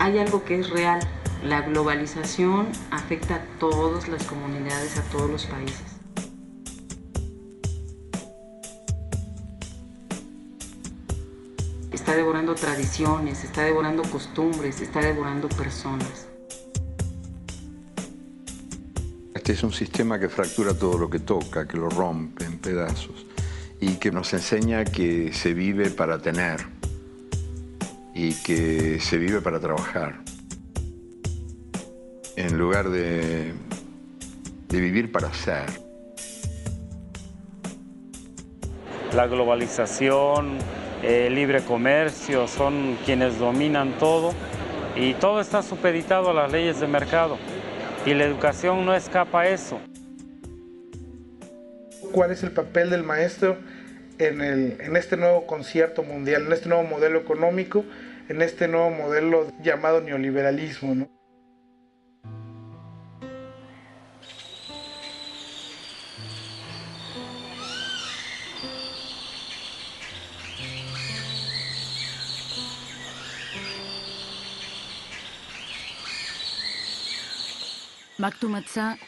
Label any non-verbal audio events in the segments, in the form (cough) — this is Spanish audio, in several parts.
Hay algo que es real. La globalización afecta a todas las comunidades, a todos los países. Está devorando tradiciones, está devorando costumbres, está devorando personas. Este es un sistema que fractura todo lo que toca, que lo rompe en pedazos y que nos enseña que se vive para tener y que se vive para trabajar, en lugar de, de vivir para ser. La globalización, el libre comercio son quienes dominan todo y todo está supeditado a las leyes de mercado y la educación no escapa a eso. ¿Cuál es el papel del maestro en, el, en este nuevo concierto mundial, en este nuevo modelo económico, en este nuevo modelo llamado neoliberalismo? ¿no?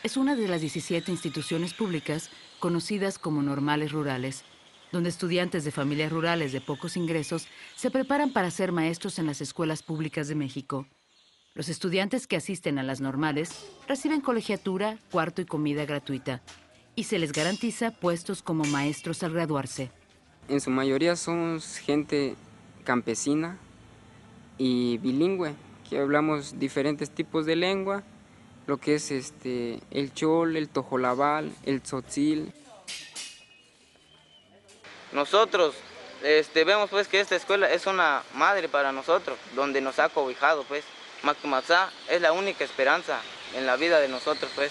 Es una de las 17 instituciones públicas conocidas como normales rurales, donde estudiantes de familias rurales de pocos ingresos se preparan para ser maestros en las escuelas públicas de México. Los estudiantes que asisten a las normales reciben colegiatura, cuarto y comida gratuita, y se les garantiza puestos como maestros al graduarse. En su mayoría somos gente campesina y bilingüe, que hablamos diferentes tipos de lengua lo que es este, el chol, el tojolabal, el tzotzil. Nosotros este, vemos pues que esta escuela es una madre para nosotros, donde nos ha cobijado pues. Mactumazá es la única esperanza en la vida de nosotros pues.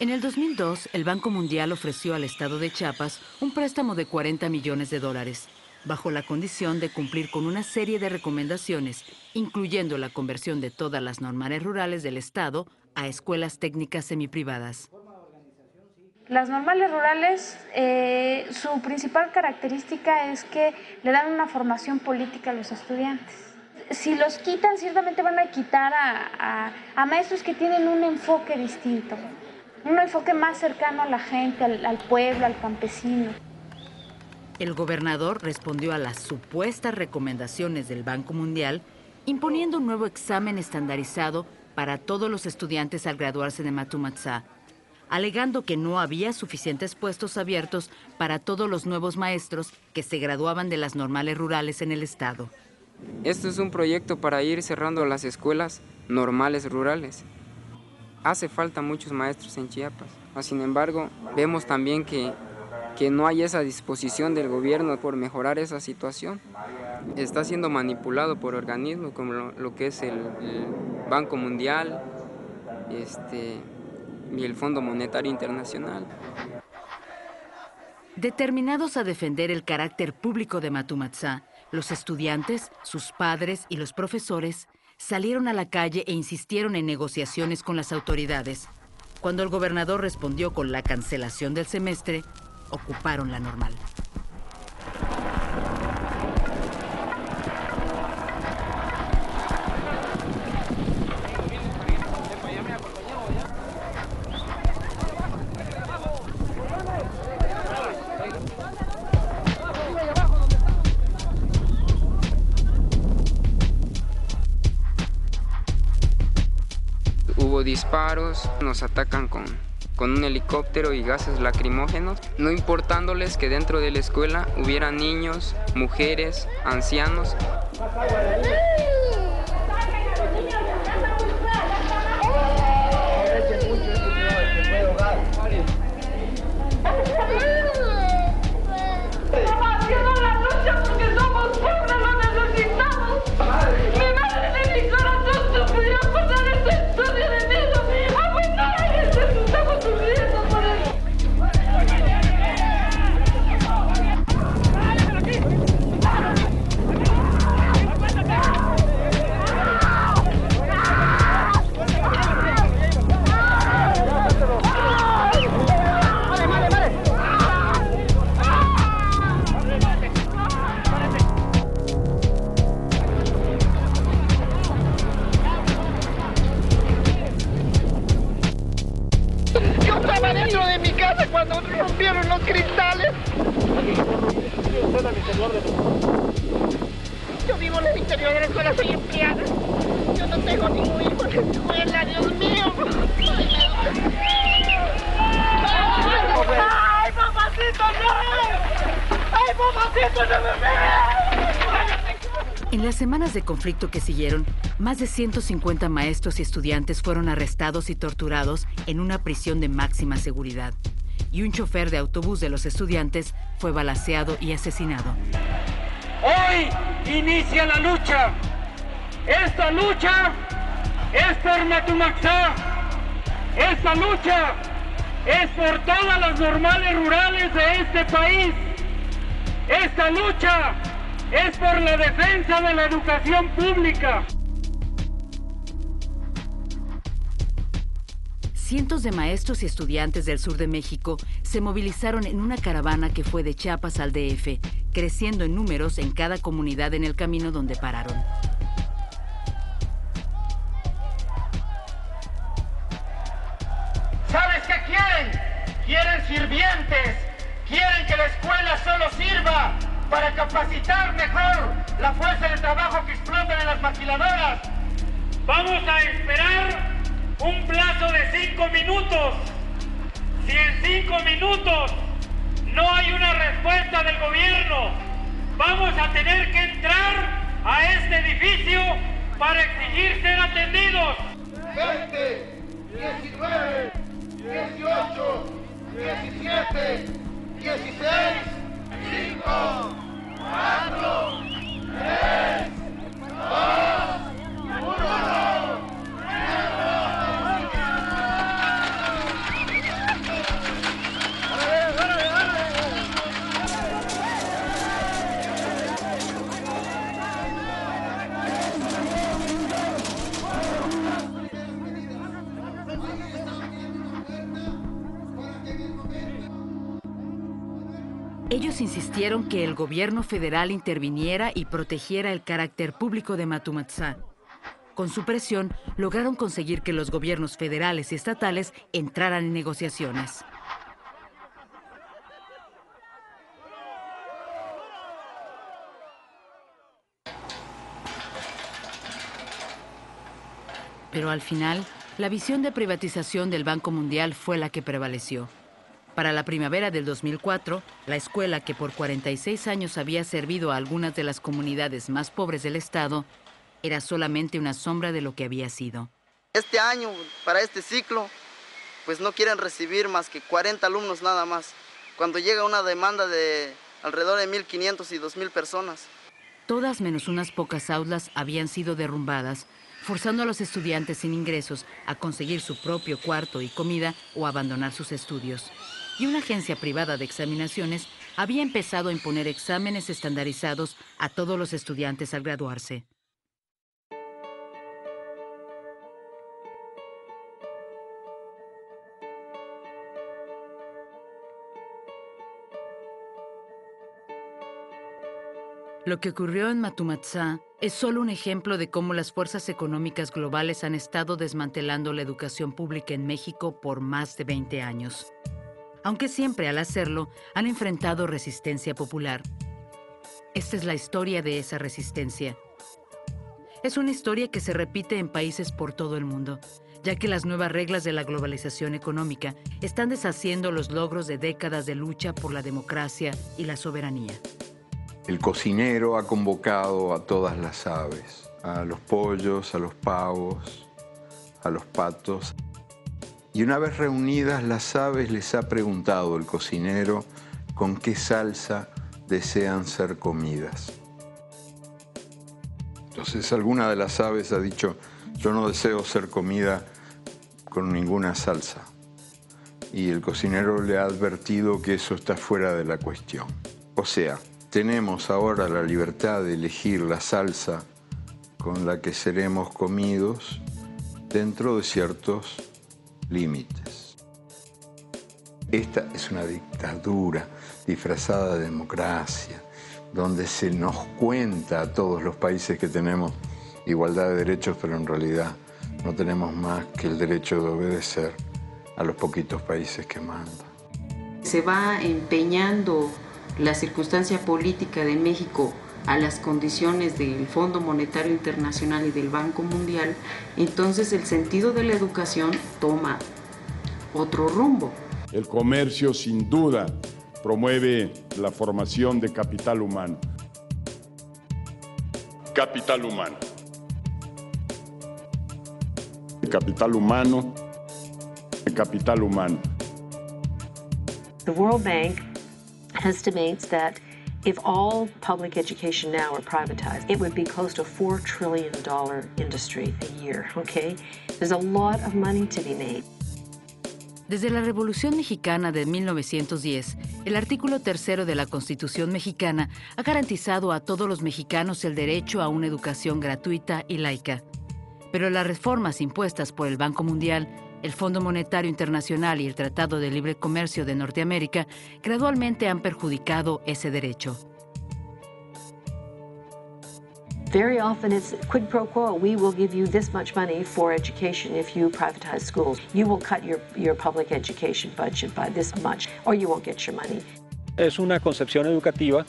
En el 2002, el Banco Mundial ofreció al Estado de Chiapas un préstamo de 40 millones de dólares bajo la condición de cumplir con una serie de recomendaciones, incluyendo la conversión de todas las normales rurales del Estado a escuelas técnicas semiprivadas. Las normales rurales, eh, su principal característica es que le dan una formación política a los estudiantes. Si los quitan, ciertamente van a quitar a, maestros que tienen un enfoque distinto, un enfoque más cercano a la gente, al pueblo, al campesino. El gobernador respondió a las supuestas recomendaciones del Banco Mundial imponiendo un nuevo examen estandarizado para todos los estudiantes al graduarse de Matumatzá, alegando que no había suficientes puestos abiertos para todos los nuevos maestros que se graduaban de las normales rurales en el estado. Esto es un proyecto para ir cerrando las escuelas normales rurales. Hace falta muchos maestros en Chiapas. Sin embargo, vemos también que que no hay esa disposición del gobierno por mejorar esa situación. Está siendo manipulado por organismos como lo, que es el, Banco Mundial este, y el Fondo Monetario Internacional. Determinados a defender el carácter público de Matumatzá, los estudiantes, sus padres y los profesores salieron a la calle e insistieron en negociaciones con las autoridades. Cuando el gobernador respondió con la cancelación del semestre, ocuparon la normal. Nos atacan con con un helicóptero y gases lacrimógenos, no importándoles que dentro de la escuela hubiera niños, mujeres, ancianos. Semanas de conflicto que siguieron, más de 150 maestros y estudiantes fueron arrestados y torturados en una prisión de máxima seguridad. Y un chofer de autobús de los estudiantes fue balaceado y asesinado. Hoy inicia la lucha. Esta lucha es por Matumaxá. Esta lucha es por todas las normales rurales de este país. Esta lucha es por la defensa de la educación pública. Cientos de maestros y estudiantes del sur de México se movilizaron en una caravana que fue de Chiapas al DF, creciendo en números en cada comunidad en el camino donde pararon. ¿Sabes qué quieren? Quieren sirvientes. Quieren que la escuela solo sirva para capacitar mejor la fuerza de trabajo que explotan en las maquiladoras. Vamos a esperar un plazo de cinco minutos. Si en cinco minutos no hay una respuesta del gobierno, vamos a tener que entrar a este edificio para exigir ser atendidos. 20, 19, 18, 17, 16, 5, 4, 3, 2, 1. Ellos insistieron que el gobierno federal interviniera y protegiera el carácter público de Matumatzá. Con su presión, lograron conseguir que los gobiernos federales y estatales entraran en negociaciones. Pero al final, la visión de privatización del Banco Mundial fue la que prevaleció. Para la primavera del 2004, la escuela que por 46 años había servido a algunas de las comunidades más pobres del estado, era solamente una sombra de lo que había sido. Este año, para este ciclo, pues no quieren recibir más que 40 alumnos nada más, cuando llega una demanda de alrededor de 1.500 y 2.000 personas. Todas menos unas pocas aulas habían sido derrumbadas, forzando a los estudiantes sin ingresos a conseguir su propio cuarto y comida o abandonar sus estudios. Y una agencia privada de examinaciones había empezado a imponer exámenes estandarizados a todos los estudiantes al graduarse. Lo que ocurrió en Matumatzá es solo un ejemplo de cómo las fuerzas económicas globales han estado desmantelando la educación pública en México por más de 20 años. Aunque siempre al hacerlo han enfrentado resistencia popular. Esta es la historia de esa resistencia. Es una historia que se repite en países por todo el mundo, ya que las nuevas reglas de la globalización económica están deshaciendo los logros de décadas de lucha por la democracia y la soberanía. El cocinero ha convocado a todas las aves, a los pollos, a los pavos, a los patos. Y una vez reunidas las aves les ha preguntado el cocinero con qué salsa desean ser comidas. Entonces alguna de las aves ha dicho, yo no deseo ser comida con ninguna salsa. Y el cocinero le ha advertido que eso está fuera de la cuestión. O sea, tenemos ahora la libertad de elegir la salsa con la que seremos comidos dentro de ciertos Esta es una dictadura disfrazada de democracia, donde se nos cuenta a todos los países que tenemos igualdad de derechos, pero en realidad no tenemos más que el derecho de obedecer a los poquitos países que mandan. se va empeñando la circunstancia política de México a las condiciones del Fondo Monetario Internacional y del Banco Mundial, entonces el sentido de la educación toma otro rumbo. El comercio sin duda promueve la formación de capital humano. Capital humano. Capital humano. Capital humano. The World Bank estimates that if all public education now were privatized, it would be close to a $4 trillion industry a year, okay? There's a lot of money to be made. Desde la Revolución Mexicana de 1910, el artículo tercero de la Constitución mexicana ha garantizado a todos los mexicanos el derecho a una educación gratuita y laica. Pero las reformas impuestas por el Banco Mundial el Fondo Monetario Internacional y el Tratado de Libre Comercio de Norteamérica gradualmente han perjudicado ese derecho. Very often it's quid pro quo. We will give you this much money for education if you privatize schools. You will cut your, your public education budget by this much, or you won't get your money. Es una concepción educativa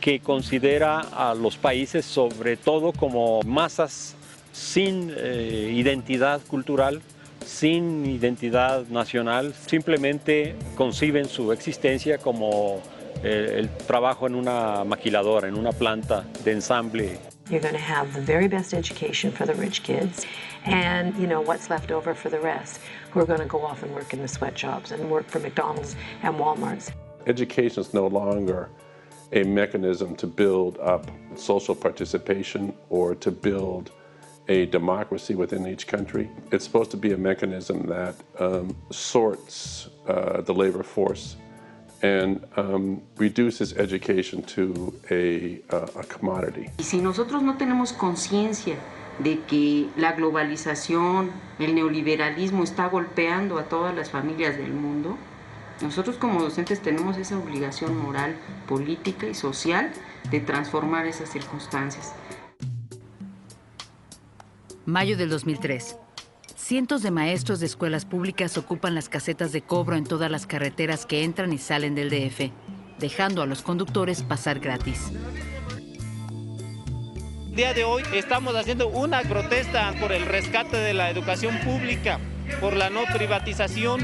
que considera a los países sobre todo como masas sin eh, identidad cultural, sin identidad nacional, simplemente conciben su existencia como eh, el trabajo en una maquiladora, en una planta de ensamble. You're going to have the very best education for the rich kids and, you know, what's left over for the rest who are going to go off and work in the sweatshops and work for McDonald's and Walmart's. Education is no longer a mechanism to build up social participation or to build a democracy within each country. It's supposed to be a mechanism that um, sorts uh, the labor force and um, reduces education to a, uh, a commodity. Y si nosotros no tenemos conciencia de que la globalización, el neoliberalismo está golpeando a todas las familias del mundo, nosotros como docentes tenemos esa obligación moral, política y social de transformar esas circunstancias. Mayo del 2003. Cientos de maestros de escuelas públicas ocupan las casetas de cobro en todas las carreteras que entran y salen del DF, dejando a los conductores pasar gratis. El día de hoy estamos haciendo una protesta por el rescate de la educación pública, por la no privatización.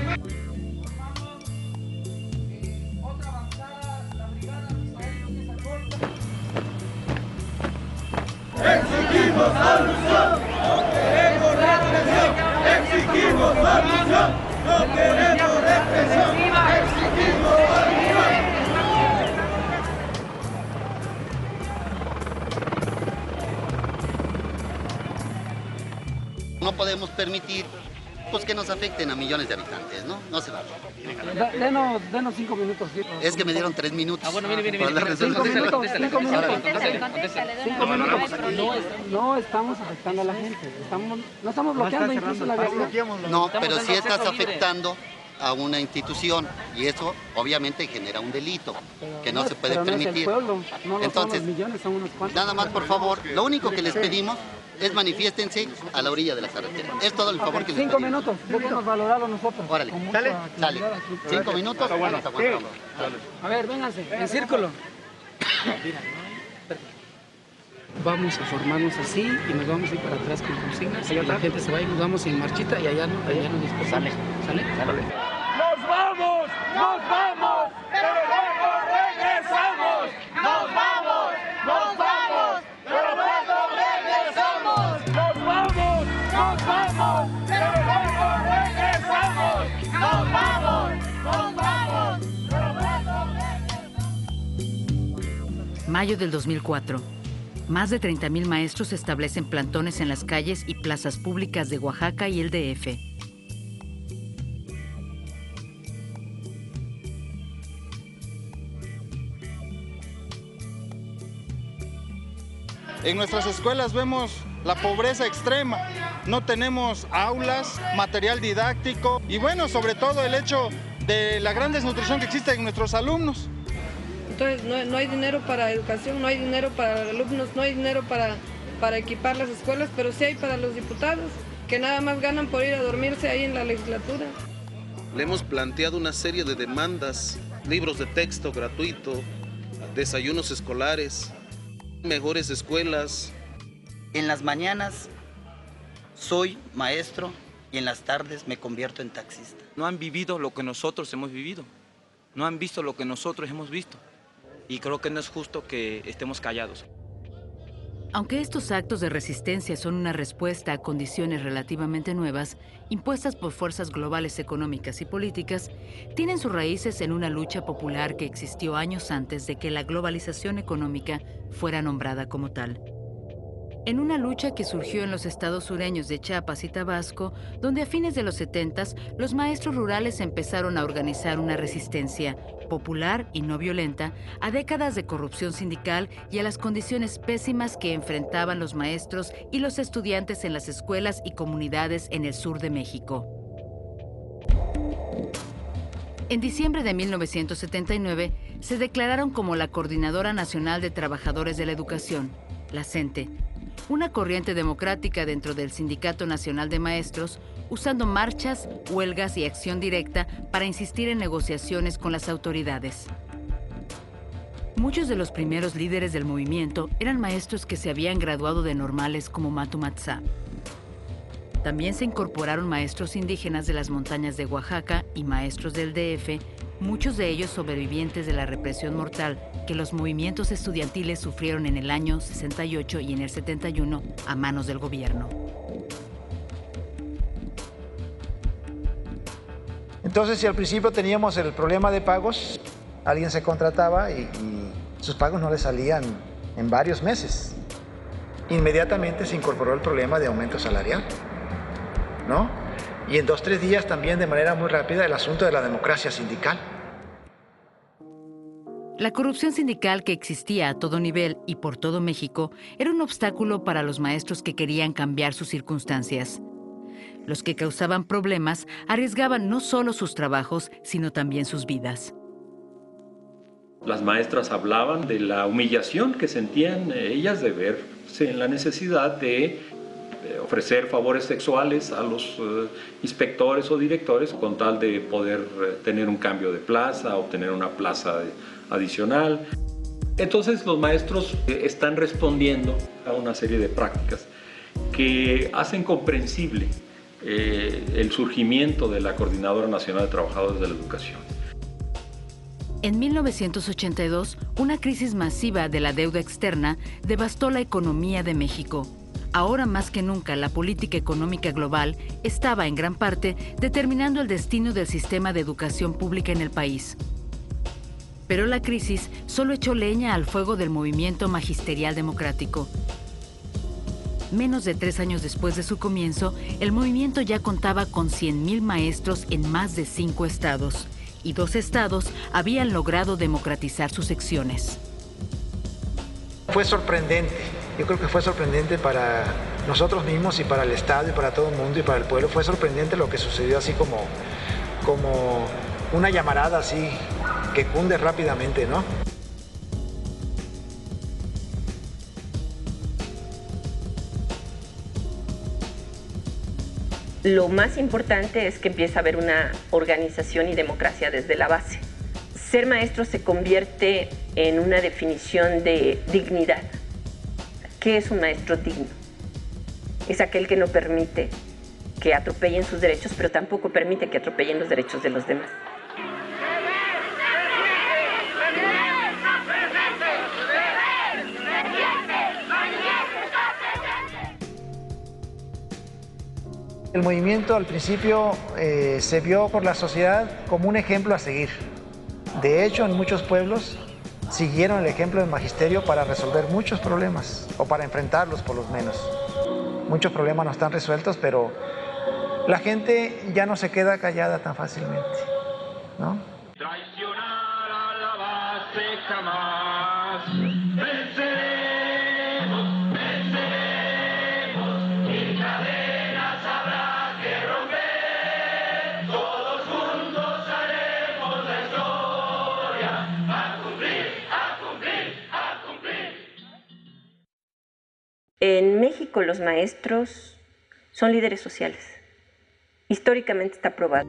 Exigimos solución, no queremos represión. Exigimos solución, no queremos represión. Exigimos solución. No podemos permitir pues, que nos afecten a millones de habitantes, ¿no? No se va. Da- Denos, denos cinco minutos. sí. Es que me dieron tres minutos. Ah, bueno, mire, mire, mire, resolución. cinco minutos, cinco minutos. Ahora, Cinco minutos. No, es- no estamos afectando a la gente. Estamos, no estamos bloqueando incluso la vialidad. No, pero sí estás afectando a una institución y eso obviamente genera un delito que no se puede pero no es el permitir. pueblo, no lo Entonces, son los millones, son unos cuantos. Nada más, por favor, lo único que les pedimos es manifiéstense a la orilla de la carretera. Es todo el favor que les Cinco pedimos. minutos, déjenos valorarlo nosotros. Órale. Sale, sale. Cinco minutos, nos aguantamos. A ver, vénganse, en círculo. Vamos a formarnos así y nos vamos a ir para atrás con consignas. Y la gente se va y nos vamos en marchita y allá, no- allá nos dispersamos. ¿Sale? ¡Nos vamos! ¡Nos vamos! Mayo del 2004. Más de 30.000 maestros establecen plantones en las calles y plazas públicas de Oaxaca y el DF. En nuestras escuelas vemos la pobreza extrema. No tenemos aulas, material didáctico y bueno, sobre todo el hecho de la gran desnutrición que existe en nuestros alumnos. Entonces no, no hay dinero para educación, no hay dinero para alumnos, no hay dinero para, para equipar las escuelas, pero sí hay para los diputados, que nada más ganan por ir a dormirse ahí en la legislatura. Le hemos planteado una serie de demandas libros de texto gratuito, desayunos escolares, mejores escuelas. En las mañanas soy maestro y en las tardes me convierto en taxista. No han vivido lo que nosotros hemos vivido, no han visto lo que nosotros hemos visto y creo que no es justo que estemos callados. Aunque estos actos de resistencia son una respuesta a condiciones relativamente nuevas, impuestas por fuerzas globales económicas y políticas, tienen sus raíces en una lucha popular que existió años antes de que la globalización económica fuera nombrada como tal en una lucha que surgió en los estados sureños de Chiapas y Tabasco, donde a fines de los 70 los maestros rurales empezaron a organizar una resistencia popular y no violenta a décadas de corrupción sindical y a las condiciones pésimas que enfrentaban los maestros y los estudiantes en las escuelas y comunidades en el sur de México. En diciembre de 1979 se declararon como la Coordinadora Nacional de Trabajadores de la Educación, la CENTE, una corriente democrática dentro del Sindicato Nacional de Maestros, usando marchas, huelgas y acción directa para insistir en negociaciones con las autoridades. Muchos de los primeros líderes del movimiento eran maestros que se habían graduado de normales como Matu También se incorporaron maestros indígenas de las montañas de Oaxaca y maestros del DF muchos de ellos sobrevivientes de la represión mortal que los movimientos estudiantiles sufrieron en el año 68 y en el 71 a manos del gobierno. Entonces, si al principio teníamos el problema de pagos, alguien se contrataba y, sus pagos no le salían en varios meses. Inmediatamente se incorporó el problema de aumento salarial, ¿no? y en dos, tres días también de manera muy rápida el asunto de la democracia sindical. La corrupción sindical que existía a todo nivel y por todo México era un obstáculo para los maestros que querían cambiar sus circunstancias. Los que causaban problemas arriesgaban no solo sus trabajos, sino también sus vidas. Las maestras hablaban de la humillación que sentían ellas de verse en la necesidad de eh, ofrecer favores sexuales a los eh, inspectores o directores con tal de poder eh, tener un cambio de plaza, obtener una plaza adicional. Entonces los maestros están respondiendo a una serie de prácticas que hacen comprensible el surgimiento de la Coordinadora Nacional de Trabajadores de la Educación. En 1982, una crisis masiva de la deuda externa devastó la economía de México Ahora más que nunca, la política económica global estaba en gran parte determinando el destino del sistema de educación pública en el país. Pero la crisis solo echó leña al fuego del movimiento magisterial democrático. Menos de tres años después de su comienzo, el movimiento ya contaba con 100.000 maestros en más de cinco estados, y dos estados habían logrado democratizar sus secciones. Fue sorprendente yo creo que fue sorprendente para nosotros mismos y para el Estado y para todo el mundo y para el pueblo. Fue sorprendente lo que sucedió así como, como una llamarada así que cunde rápidamente, ¿no? Lo más importante es que empieza a haber una organización y democracia desde la base. Ser maestro se convierte en una definición de dignidad ¿Qué es un maestro digno? Es aquel que no permite que atropellen sus derechos, pero tampoco permite que atropellen los derechos de los demás. El movimiento al principio eh, se vio por la sociedad como un ejemplo a seguir. De hecho, en muchos pueblos siguieron el ejemplo del magisterio para resolver muchos problemas, o para enfrentarlos por lo menos. Muchos problemas no están resueltos, pero la gente ya no se queda callada tan fácilmente, ¿no? En México los maestros son líderes sociales. Históricamente está probado.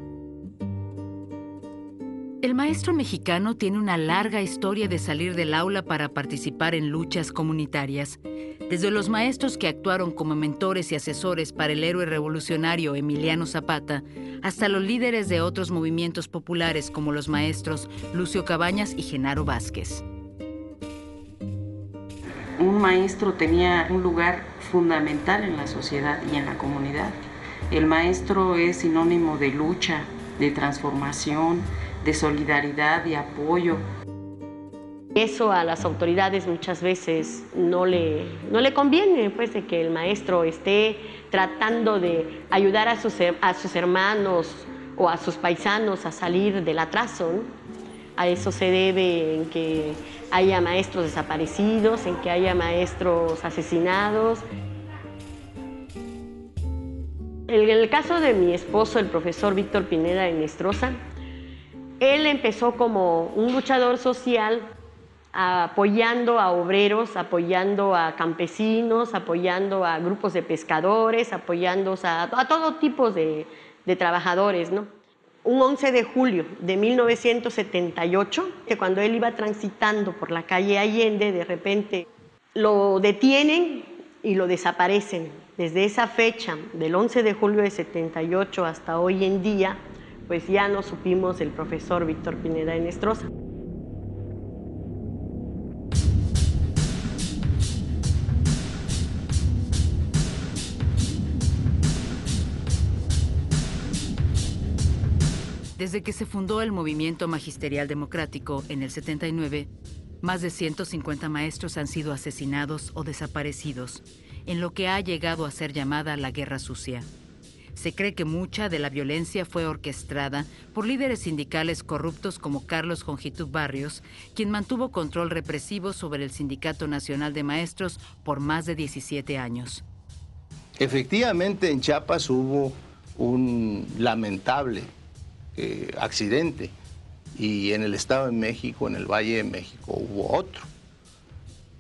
El maestro mexicano tiene una larga historia de salir del aula para participar en luchas comunitarias. Desde los maestros que actuaron como mentores y asesores para el héroe revolucionario Emiliano Zapata, hasta los líderes de otros movimientos populares como los maestros Lucio Cabañas y Genaro Vázquez. Un maestro tenía un lugar fundamental en la sociedad y en la comunidad. El maestro es sinónimo de lucha, de transformación, de solidaridad y apoyo. Eso a las autoridades muchas veces no le, no le conviene, pues, de que el maestro esté tratando de ayudar a sus, a sus hermanos o a sus paisanos a salir del atraso. A eso se debe en que haya maestros desaparecidos, en que haya maestros asesinados. En el caso de mi esposo, el profesor Víctor Pineda Enestrosa, él empezó como un luchador social apoyando a obreros, apoyando a campesinos, apoyando a grupos de pescadores, apoyando a, todo tipo de, de trabajadores. ¿no? Un 11 de julio de 1978, que cuando él iba transitando por la calle Allende, de repente lo detienen y lo desaparecen. Desde esa fecha, del 11 de julio de 78 hasta hoy en día, pues ya no supimos el profesor Víctor Pineda Enestrosa. Desde que se fundó el Movimiento Magisterial Democrático en el 79, más de 150 maestros han sido asesinados o desaparecidos, en lo que ha llegado a ser llamada la Guerra Sucia. Se cree que mucha de la violencia fue orquestada por líderes sindicales corruptos como Carlos Jongitud Barrios, quien mantuvo control represivo sobre el Sindicato Nacional de Maestros por más de 17 años. Efectivamente, en Chiapas hubo un lamentable eh, accidente y en el Estado de México, en el Valle de México, hubo otro.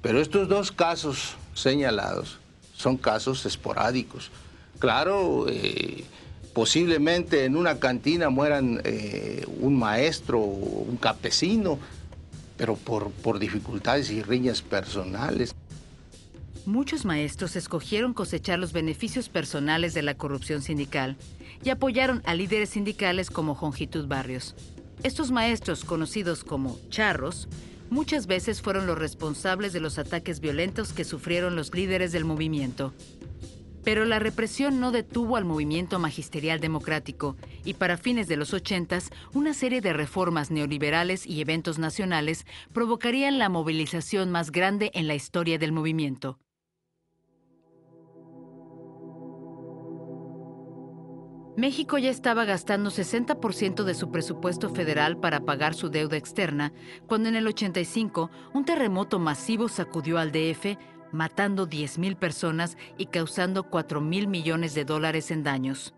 Pero estos dos casos señalados son casos esporádicos. Claro, eh, posiblemente en una cantina mueran eh, un maestro o un campesino, pero por, por dificultades y riñas personales. Muchos maestros escogieron cosechar los beneficios personales de la corrupción sindical y apoyaron a líderes sindicales como Jongitud Barrios. Estos maestros, conocidos como charros, muchas veces fueron los responsables de los ataques violentos que sufrieron los líderes del movimiento. Pero la represión no detuvo al movimiento magisterial democrático y para fines de los 80 una serie de reformas neoliberales y eventos nacionales provocarían la movilización más grande en la historia del movimiento. México ya estaba gastando 60% de su presupuesto federal para pagar su deuda externa, cuando en el 85 un terremoto masivo sacudió al DF matando 10.000 personas y causando 4.000 millones de dólares en daños.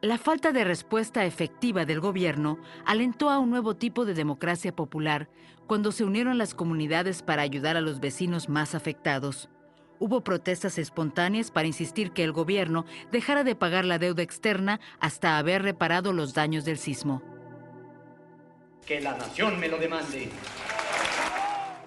La falta de respuesta efectiva del gobierno alentó a un nuevo tipo de democracia popular cuando se unieron las comunidades para ayudar a los vecinos más afectados. Hubo protestas espontáneas para insistir que el gobierno dejara de pagar la deuda externa hasta haber reparado los daños del sismo. Que la nación me lo demande.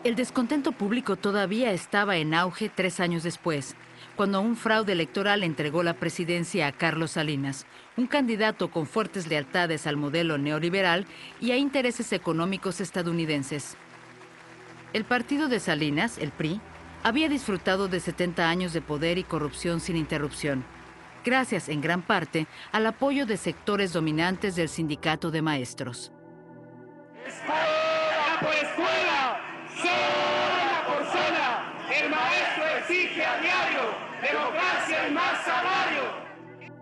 El descontento público todavía estaba en auge tres años después, cuando un fraude electoral entregó la presidencia a Carlos Salinas, un candidato con fuertes lealtades al modelo neoliberal y a intereses económicos estadounidenses. El partido de Salinas, el PRI, había disfrutado de 70 años de poder y corrupción sin interrupción, gracias en gran parte al apoyo de sectores dominantes del sindicato de maestros. ¡Escuela por escuela! ¡Zona por zona! El maestro exige a diario democracia y más salario.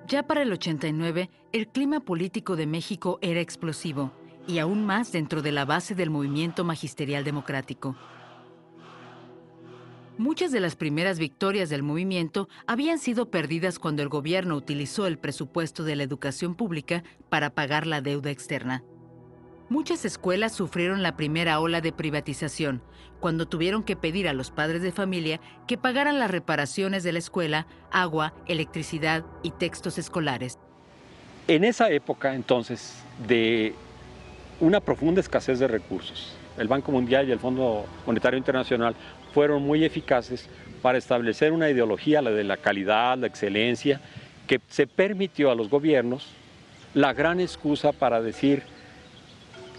Ya para el 89, el clima político de México era explosivo, y aún más dentro de la base del movimiento magisterial democrático. Muchas de las primeras victorias del movimiento habían sido perdidas cuando el gobierno utilizó el presupuesto de la educación pública para pagar la deuda externa. Muchas escuelas sufrieron la primera ola de privatización, cuando tuvieron que pedir a los padres de familia que pagaran las reparaciones de la escuela, agua, electricidad y textos escolares. En esa época entonces de una profunda escasez de recursos. El Banco Mundial y el Fondo Monetario Internacional fueron muy eficaces para establecer una ideología, la de la calidad, la excelencia, que se permitió a los gobiernos la gran excusa para decir,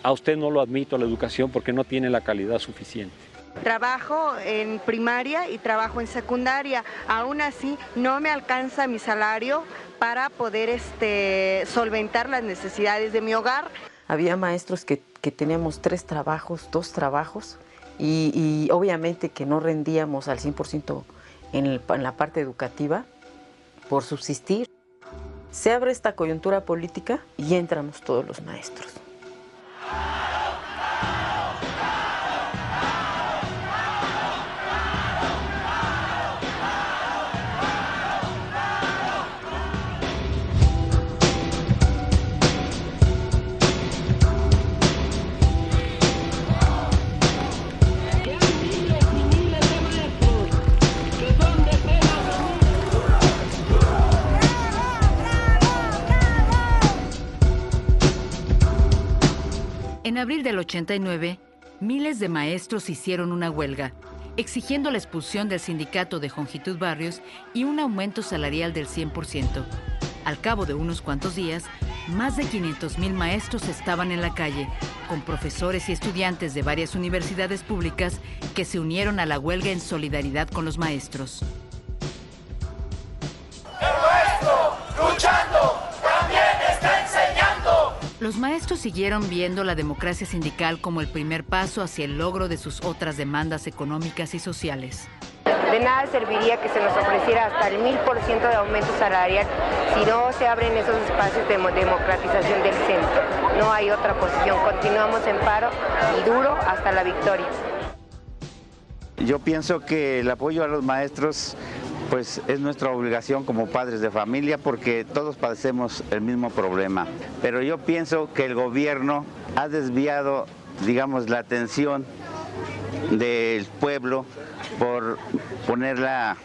a usted no lo admito a la educación porque no tiene la calidad suficiente. Trabajo en primaria y trabajo en secundaria. Aún así, no me alcanza mi salario para poder este, solventar las necesidades de mi hogar. Había maestros que, teníamos tres trabajos, dos trabajos, y, obviamente que no rendíamos al 100% en, en la parte educativa por subsistir. Se abre esta coyuntura política y entramos todos los maestros. En abril del 89, miles de maestros hicieron una huelga, exigiendo la expulsión del sindicato de Jongitud Barrios y un aumento salarial del 100%. Al cabo de unos cuantos días, más de 500 mil maestros estaban en la calle, con profesores y estudiantes de varias universidades públicas que se unieron a la huelga en solidaridad con los maestros. Los maestros siguieron viendo la democracia sindical como el primer paso hacia el logro de sus otras demandas económicas y sociales. De nada serviría que se nos ofreciera hasta el mil por ciento de aumento salarial si no se abren esos espacios de democratización del centro. No hay otra posición. Continuamos en paro y duro hasta la victoria. Yo pienso que el apoyo a los maestros pues es nuestra obligación como padres de familia porque todos padecemos el mismo problema. Pero yo pienso que el gobierno ha desviado, digamos, la atención del pueblo por ponerla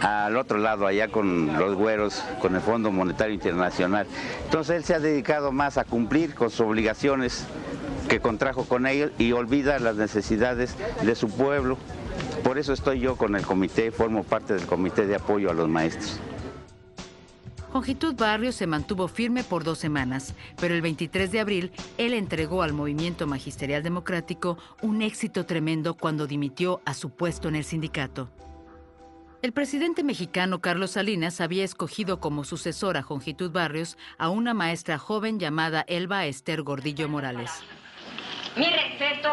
al otro lado, allá con los güeros, con el Fondo Monetario Internacional. Entonces él se ha dedicado más a cumplir con sus obligaciones que contrajo con ellos y olvida las necesidades de su pueblo. Por eso estoy yo con el comité, formo parte del comité de apoyo a los maestros. Longitud Barrio se mantuvo firme por dos semanas, pero el 23 de abril él entregó al movimiento magisterial democrático un éxito tremendo cuando dimitió a su puesto en el sindicato. El presidente mexicano Carlos Salinas había escogido como sucesora a Jongitud Barrios a una maestra joven llamada Elba Esther Gordillo Morales. Mi respeto,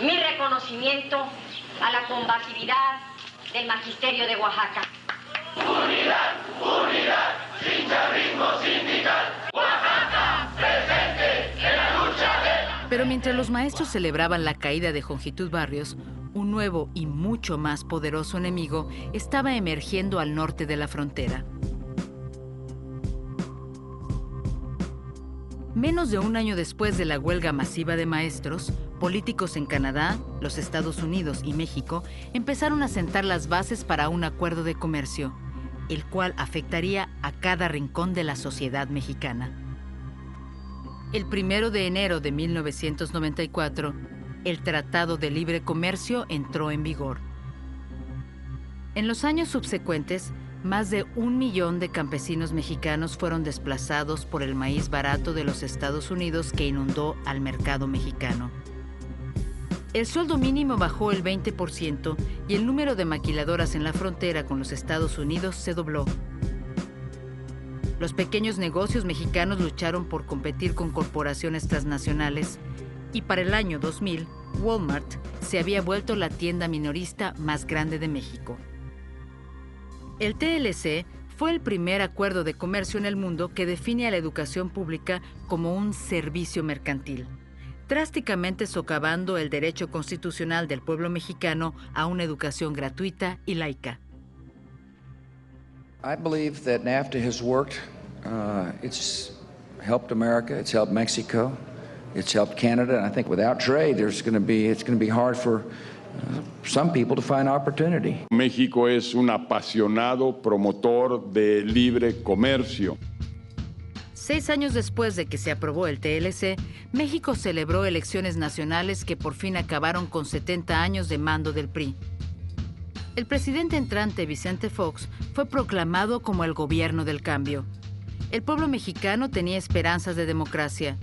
mi reconocimiento a la combatividad del magisterio de Oaxaca. Unidad, unidad, sin sindical. Oaxaca, presente en la lucha de Pero mientras los maestros celebraban la caída de Jongitud Barrios, un nuevo y mucho más poderoso enemigo estaba emergiendo al norte de la frontera. Menos de un año después de la huelga masiva de maestros, políticos en Canadá, los Estados Unidos y México empezaron a sentar las bases para un acuerdo de comercio, el cual afectaría a cada rincón de la sociedad mexicana. El primero de enero de 1994, el Tratado de Libre Comercio entró en vigor. En los años subsecuentes, más de un millón de campesinos mexicanos fueron desplazados por el maíz barato de los Estados Unidos que inundó al mercado mexicano. El sueldo mínimo bajó el 20% y el número de maquiladoras en la frontera con los Estados Unidos se dobló. Los pequeños negocios mexicanos lucharon por competir con corporaciones transnacionales y para el año 2000, Walmart se había vuelto la tienda minorista más grande de México. El TLC fue el primer acuerdo de comercio en el mundo que define a la educación pública como un servicio mercantil, drásticamente socavando el derecho constitucional del pueblo mexicano a una educación gratuita y laica. I believe that NAFTA has worked. Uh, it's helped America. It's helped Mexico. It's helped Canada. And I think without trade, there's going to be it's going to be hard for some people to find opportunity. México es un apasionado promotor de libre comercio. Seis años después de que se aprobó el TLC, México celebró elecciones nacionales que por fin acabaron con 70 años de mando del PRI. El presidente entrante Vicente Fox fue proclamado como el gobierno del cambio. El pueblo mexicano tenía esperanzas de democracia,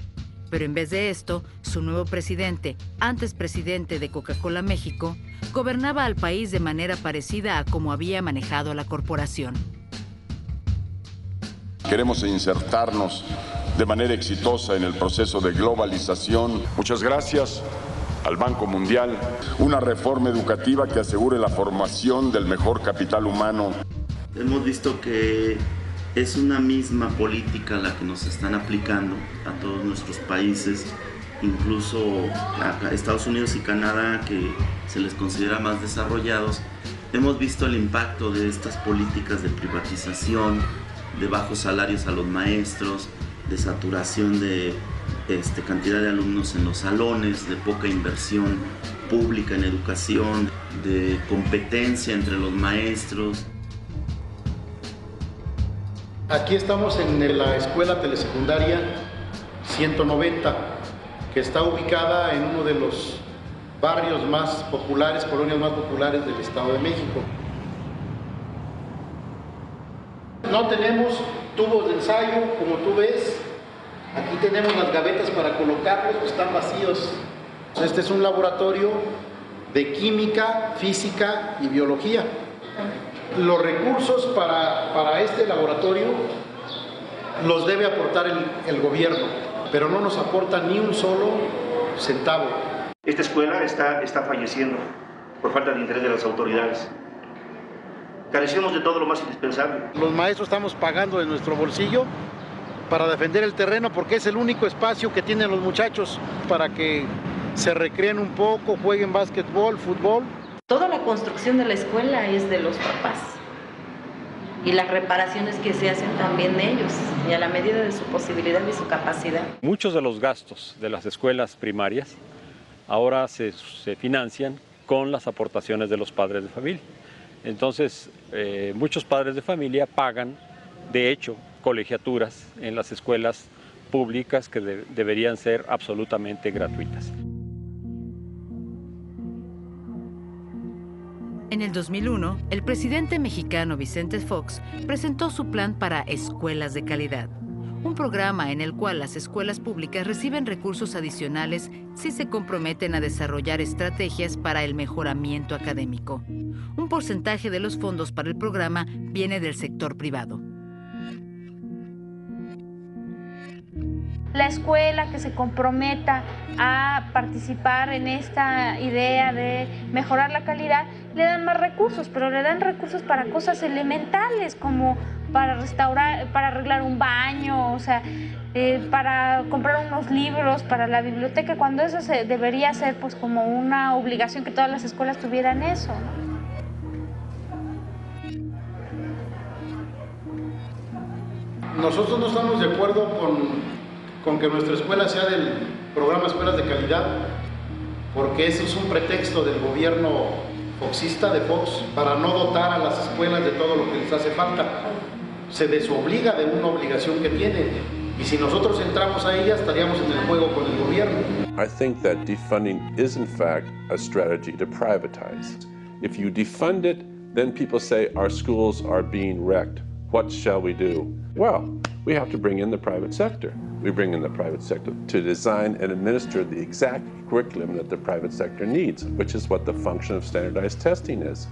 pero en vez de esto, su nuevo presidente, antes presidente de Coca-Cola México, gobernaba al país de manera parecida a como había manejado la corporación. Queremos insertarnos de manera exitosa en el proceso de globalización. Muchas gracias al Banco Mundial, una reforma educativa que asegure la formación del mejor capital humano. Hemos visto que es una misma política la que nos están aplicando a todos nuestros países, incluso a Estados Unidos y Canadá, que se les considera más desarrollados. Hemos visto el impacto de estas políticas de privatización, de bajos salarios a los maestros, de saturación de este, cantidad de alumnos en los salones, de poca inversión pública en educación, de competencia entre los maestros. Aquí estamos en la escuela telesecundaria 190, que está ubicada en uno de los barrios más populares, colonias más populares del Estado de México. No tenemos tubos de ensayo, como tú ves. Aquí tenemos las gavetas para colocarlos, están vacíos. Este es un laboratorio de química, física y biología. Los recursos para, para este laboratorio los debe aportar el, el gobierno, pero no nos aporta ni un solo centavo. Esta escuela está, está falleciendo por falta de interés de las autoridades. Carecemos de todo lo más indispensable. Los maestros estamos pagando de nuestro bolsillo para defender el terreno porque es el único espacio que tienen los muchachos para que se recreen un poco, jueguen básquetbol, fútbol. Toda la construcción de la escuela es de los papás y las reparaciones que se hacen también de ellos y a la medida de su posibilidad y su capacidad. Muchos de los gastos de las escuelas primarias ahora se, financian con las aportaciones de los padres de familia. Entonces, eh, muchos padres de familia pagan, de hecho, colegiaturas en las escuelas públicas que de deberían ser absolutamente gratuitas. En el 2001, el presidente mexicano Vicente Fox presentó su plan para escuelas de calidad, un programa en el cual las escuelas públicas reciben recursos adicionales si se comprometen a desarrollar estrategias para el mejoramiento académico. Un porcentaje de los fondos para el programa viene del sector privado. La escuela que se comprometa a participar en esta idea de mejorar la calidad, le dan más recursos, pero le dan recursos para cosas elementales como para restaurar, para arreglar un baño, o sea, eh, para comprar unos libros para la biblioteca, cuando eso se debería ser pues como una obligación que todas las escuelas tuvieran eso. Nosotros no estamos de acuerdo con con que nuestra escuela sea del programa Escuelas de Calidad, porque ese es un pretexto del gobierno foxista de Fox para no dotar a las escuelas de todo lo que les hace falta. Se desobliga de una obligación que tiene. Y si nosotros entramos a ella, estaríamos en el juego con el gobierno. I think that defunding is in fact a strategy to privatize. If you defund it, then people say our schools are being wrecked. What shall we do? Well, we have to bring in the private sector. We bring in the private sector to design and administer the exact curriculum that the private sector needs, which is what the function of standardized testing is.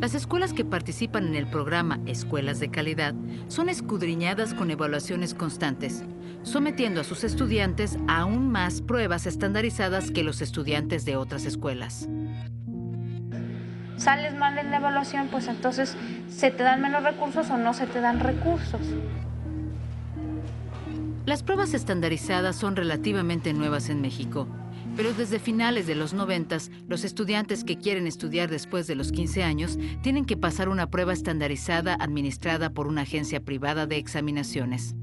Las escuelas que participan en el programa Escuelas de Calidad son escudriñadas con evaluaciones constantes, sometiendo a sus estudiantes a aún más pruebas estandarizadas que los estudiantes de otras escuelas. Sales mal en la evaluación, pues entonces se te dan menos recursos o no se te dan recursos. Las pruebas estandarizadas son relativamente nuevas en México, pero desde finales de los 90, los estudiantes que quieren estudiar después de los 15 años tienen que pasar una prueba estandarizada administrada por una agencia privada de examinaciones.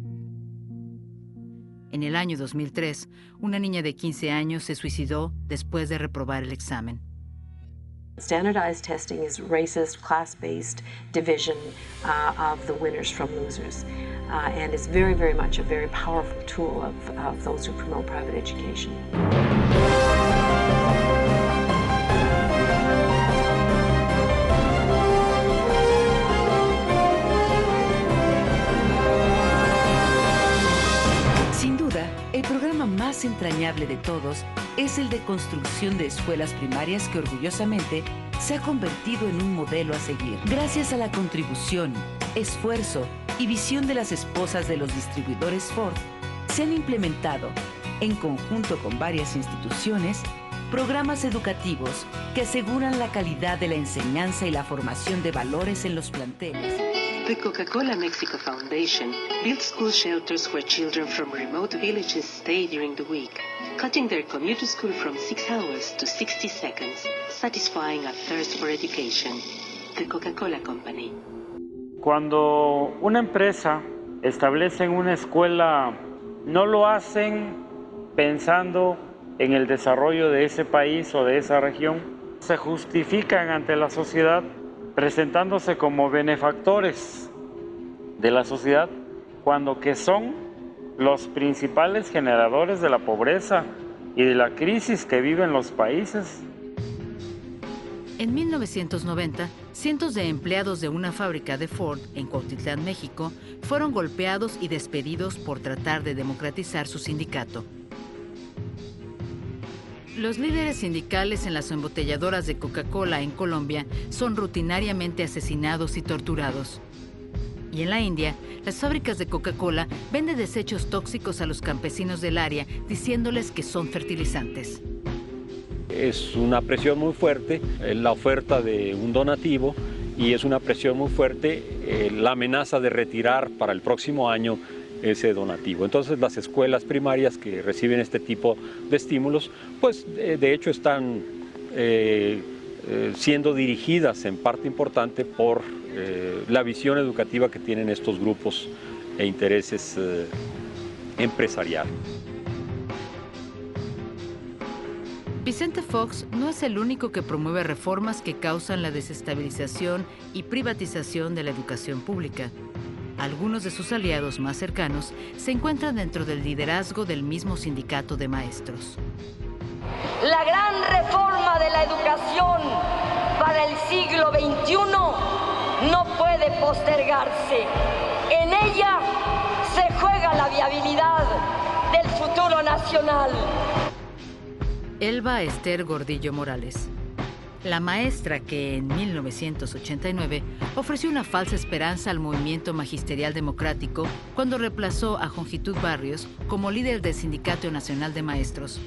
En el año 2003, una niña de 15 años se suicidó después de reprobar el examen. Standardized testing is racist, class-based division uh, of the winners from losers. uh, and it's very, very much a very powerful tool of, of those who promote private education. Más entrañable de todos es el de construcción de escuelas primarias que orgullosamente se ha convertido en un modelo a seguir. Gracias a la contribución, esfuerzo y visión de las esposas de los distribuidores Ford, se han implementado, en conjunto con varias instituciones, programas educativos que aseguran la calidad de la enseñanza y la formación de valores en los planteles. The Coca-Cola Mexico Foundation builds school shelters where children from remote villages stay during the week, cutting their commute to school from 6 hours to 60 seconds, satisfying a thirst for education. The Coca-Cola Company. Cuando una empresa establece una escuela, no lo hacen pensando en el desarrollo de ese país o de esa región. Se justifican ante la sociedad presentándose como benefactores de la sociedad cuando que son los principales generadores de la pobreza y de la crisis que viven los países. En 1990, cientos de empleados de una fábrica de Ford en Cuautitlán, México, fueron golpeados y despedidos por tratar de democratizar su sindicato. Los líderes sindicales en las embotelladoras de Coca-Cola en Colombia son rutinariamente asesinados y torturados. Y en la India, las fábricas de Coca-Cola venden desechos tóxicos a los campesinos del área diciéndoles que son fertilizantes. Es una presión muy fuerte eh, la oferta de un donativo y es una presión muy fuerte eh, la amenaza de retirar para el próximo año ese donativo. Entonces las escuelas primarias que reciben este tipo de estímulos, pues de, hecho están eh, eh, siendo dirigidas en parte importante por eh, la visión educativa que tienen estos grupos e intereses empresariales. Vicente Fox no es el único que promueve reformas que causan la desestabilización y privatización de la educación pública. Algunos de sus aliados más cercanos se encuentran dentro del liderazgo del mismo sindicato de maestros. La gran reforma de la educación para el siglo XXI no puede postergarse. En ella se juega la viabilidad del futuro nacional. Elba Esther Gordillo Morales, la maestra que en 1989 ofreció una falsa esperanza al movimiento magisterial democrático cuando reemplazó a Jongitud Barrios como líder del Sindicato Nacional de Maestros.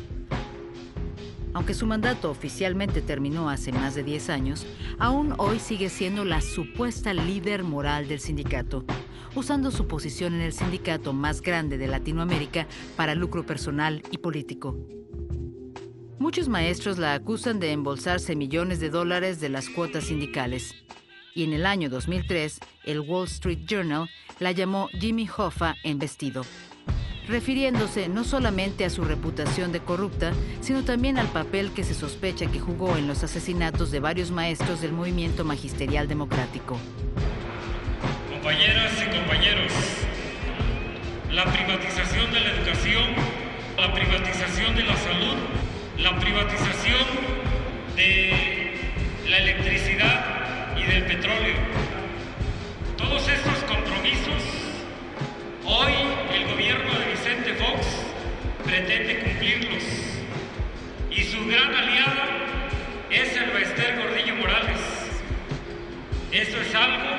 Aunque su mandato oficialmente terminó hace más de 10 años, aún hoy sigue siendo la supuesta líder moral del sindicato, usando su posición en el sindicato más grande de Latinoamérica para lucro personal y político. Muchos maestros la acusan de embolsarse millones de dólares de las cuotas sindicales. Y en el año 2003, el Wall Street Journal la llamó Jimmy Hoffa en vestido, refiriéndose no solamente a su reputación de corrupta, sino también al papel que se sospecha que jugó en los asesinatos de varios maestros del movimiento magisterial democrático. Compañeras y compañeros, la privatización de la educación, la privatización de la salud, la privatización de la electricidad y del petróleo. Todos estos compromisos, hoy el gobierno de Vicente Fox pretende cumplirlos. Y su gran aliada es el Bester Gordillo Morales. Esto es algo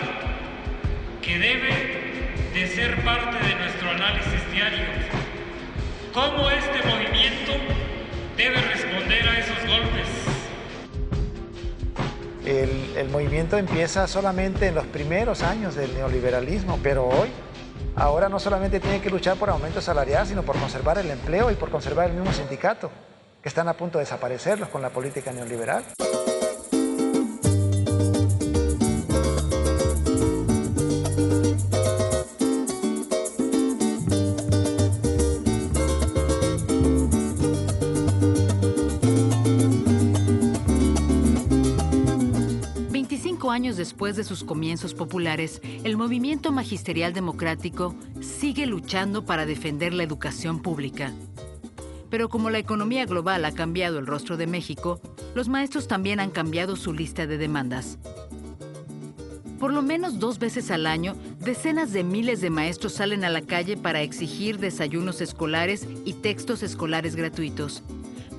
que debe de ser parte de nuestro análisis diario. ¿Cómo este movimiento debe responder a esos golpes? El, el, movimiento empieza solamente en los primeros años del neoliberalismo, pero hoy, ahora no solamente tiene que luchar por aumento salarial, sino por conservar el empleo y por conservar el mismo sindicato, que están a punto de desaparecerlos con la política neoliberal. Años después de sus comienzos populares, el movimiento magisterial democrático sigue luchando para defender la educación pública. Pero como la economía global ha cambiado el rostro de México, los maestros también han cambiado su lista de demandas. Por lo menos dos veces al año, decenas de miles de maestros salen a la calle para exigir desayunos escolares y textos escolares gratuitos,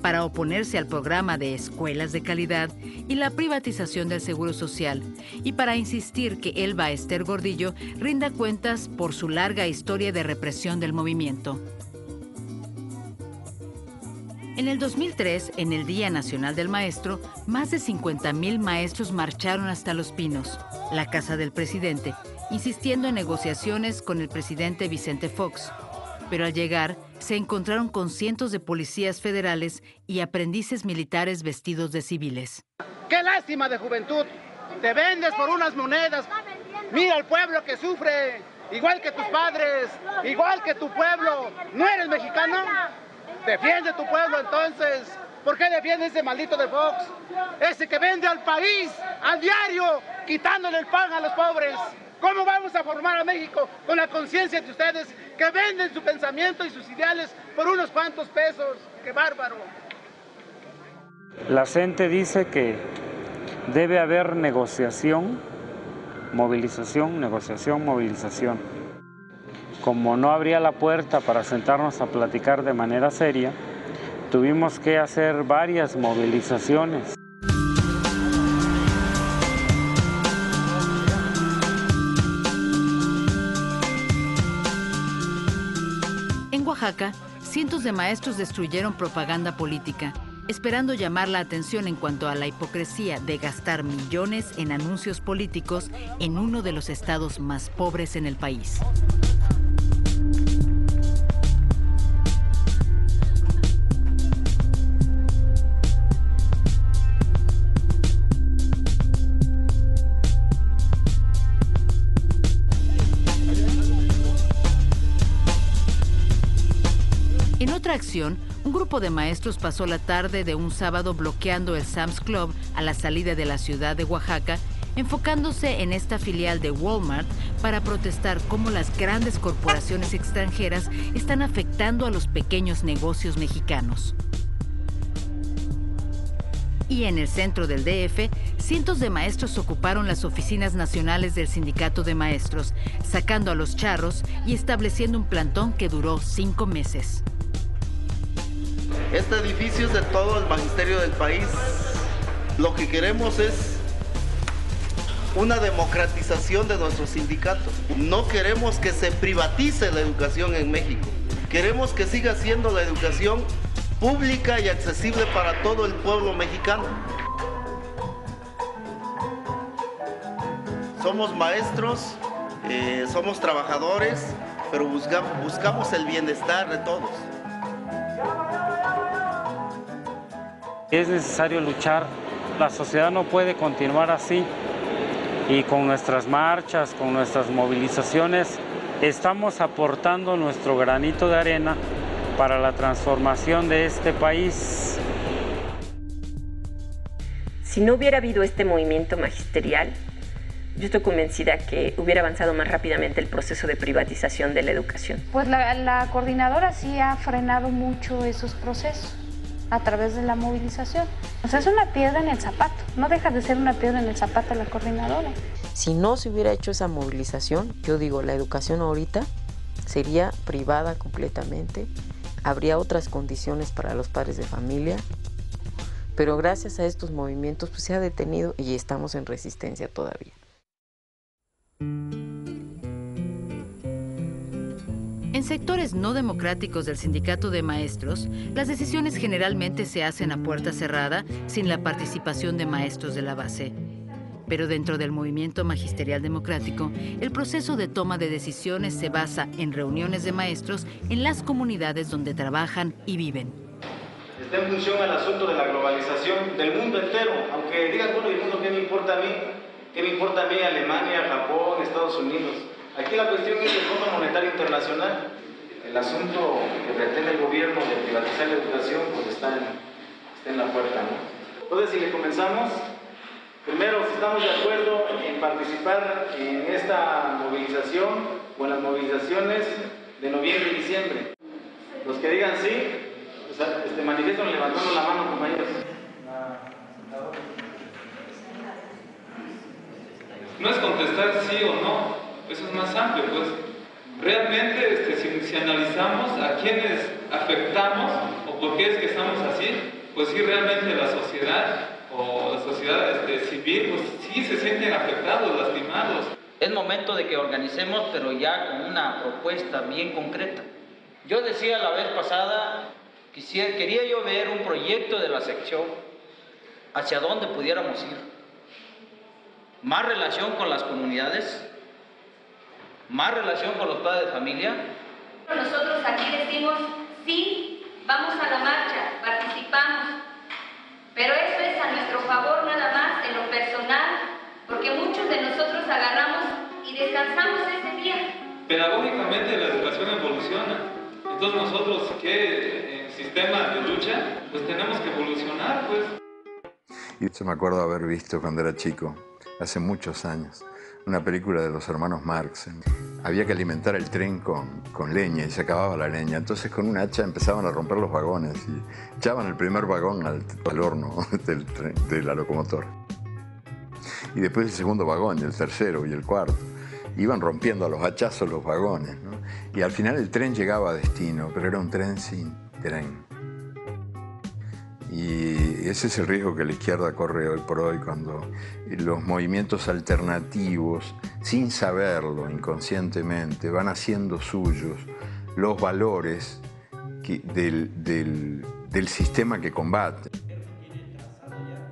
para oponerse al programa de escuelas de calidad y la privatización del Seguro Social, y para insistir que Elba Esther Gordillo rinda cuentas por su larga historia de represión del movimiento. En el 2003, en el Día Nacional del Maestro, más de 50.000 maestros marcharon hasta Los Pinos, la casa del presidente, insistiendo en negociaciones con el presidente Vicente Fox. Pero al llegar, se encontraron con cientos de policías federales y aprendices militares vestidos de civiles. ¡Qué lástima de juventud! Te vendes por unas monedas. Mira al pueblo que sufre, igual que tus padres, igual que tu pueblo. ¿No eres mexicano? Defiende tu pueblo entonces. ¿Por qué defiende ese maldito de Fox? Ese que vende al país a diario, quitándole el pan a los pobres. ¿Cómo vamos a formar a México con la conciencia de ustedes que venden su pensamiento y sus ideales por unos cuantos pesos? ¡Qué bárbaro! La gente dice que debe haber negociación, movilización, negociación, movilización como no abría la puerta para sentarnos a platicar de manera seria, tuvimos que hacer varias movilizaciones. Oaxaca, cientos de maestros destruyeron propaganda política, esperando llamar la atención en cuanto a la hipocresía de gastar millones en anuncios políticos en uno de los estados más pobres en el país. Acción, un grupo de maestros pasó la tarde de un sábado bloqueando el Sam's Club a la salida de la ciudad de Oaxaca, enfocándose en esta filial de Walmart para protestar cómo las grandes corporaciones extranjeras están afectando a los pequeños negocios mexicanos. Y en el centro del DF, cientos de maestros ocuparon las oficinas nacionales del Sindicato de Maestros, sacando a los charros y estableciendo un plantón que duró cinco meses. Este edificio es de todo el magisterio del país. Lo que queremos es una democratización de nuestros sindicatos. No queremos que se privatice la educación en México. Queremos que siga siendo la educación pública y accesible para todo el pueblo mexicano. Somos maestros, eh, somos trabajadores, pero buscamos el bienestar de todos. Es necesario luchar, la sociedad no puede continuar así y con nuestras marchas, con nuestras movilizaciones, estamos aportando nuestro granito de arena para la transformación de este país. Si no hubiera habido este movimiento magisterial, yo estoy convencida que hubiera avanzado más rápidamente el proceso de privatización de la educación. Pues la, la coordinadora sí ha frenado mucho esos procesos a través de la movilización. O sea, es una piedra en el zapato, no deja de ser una piedra en el zapato la coordinadora. Si no se hubiera hecho esa movilización, yo digo, la educación ahorita sería privada completamente, habría otras condiciones para los padres de familia, pero gracias a estos movimientos pues, se ha detenido y estamos en resistencia todavía. En sectores no democráticos del sindicato de maestros, las decisiones generalmente se hacen a puerta cerrada sin la participación de maestros de la base. Pero dentro del movimiento magisterial democrático, el proceso de toma de decisiones se basa en reuniones de maestros en las comunidades donde trabajan y viven. Está en función al asunto de la globalización del mundo entero. Aunque digan, bueno, el mundo, ¿qué me importa a mí? ¿Qué me importa a mí Alemania, Japón, Estados Unidos? Aquí la cuestión es el Fondo Monetario Internacional. El asunto que pretende el gobierno de privatizar la educación pues está en, está en la puerta. Entonces, si le comenzamos, Primero, si estamos de acuerdo en participar en esta movilización o en las movilizaciones de noviembre y diciembre. Los que digan sí, este, manifiestan levantando la mano, compañeros. No es contestar sí o no, eso es más amplio, pues. Realmente, este, si, analizamos a quienes afectamos o por qué es que estamos así, pues sí, realmente la sociedad o la sociedad este, civil, pues sí se sienten afectados, lastimados. Es momento de que organicemos, pero ya con una propuesta bien concreta. Yo decía la vez pasada, quisiera, quería yo ver un proyecto de la sección hacia dónde pudiéramos ir. Más relación con las comunidades, más relación con los padres de familia. Nosotros aquí decimos, sí, vamos a la marcha, participamos, pero eso es a nuestro favor nada más en lo personal, porque muchos de nosotros agarramos y descansamos ese día. Pedagógicamente la educación evoluciona, entonces nosotros que en sistema de lucha, pues tenemos que evolucionar, pues. Y yo me acuerdo haber visto cuando era chico, hace muchos años, una película de los hermanos Marx. Había que alimentar el tren con, con, leña y se acababa la leña. Entonces con un hacha empezaban a romper los vagones y echaban el primer vagón al, al horno (laughs) del de la locomotora. Y después el segundo vagón, y el tercero y el cuarto. Iban rompiendo a los hachazos los vagones. Y al final el tren llegaba a destino, pero era un tren sin tren. Y ese es el riesgo que la izquierda corre hoy por hoy cuando los movimientos alternativos, sin saberlo inconscientemente, van haciendo suyos los valores del, del sistema que combate.